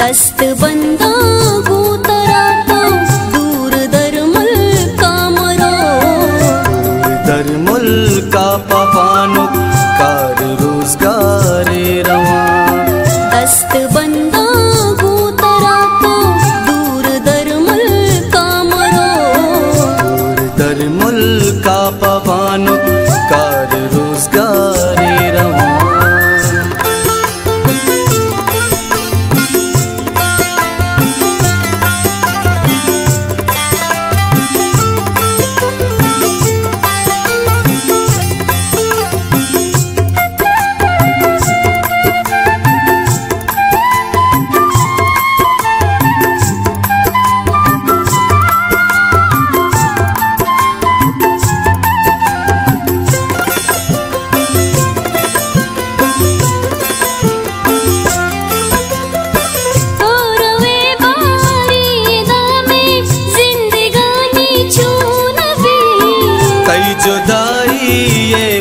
दस्त बंदा गोतराता दूर दरमल का कामरो। दरमल का पपानो कार रोज़गार जुदाई ये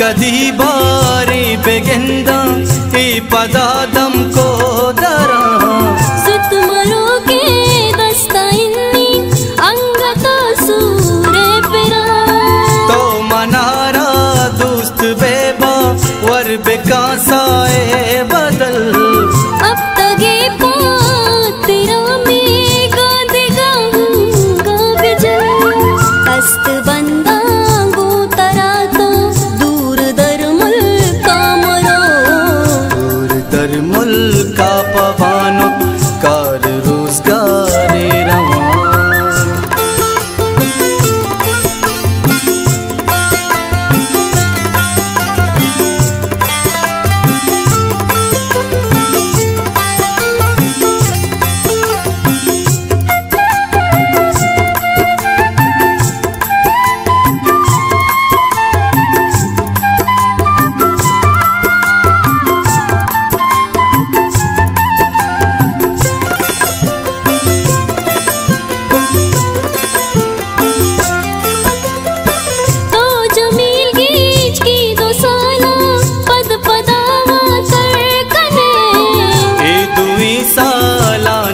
कधी बारी बेगेंदा ए पदादम को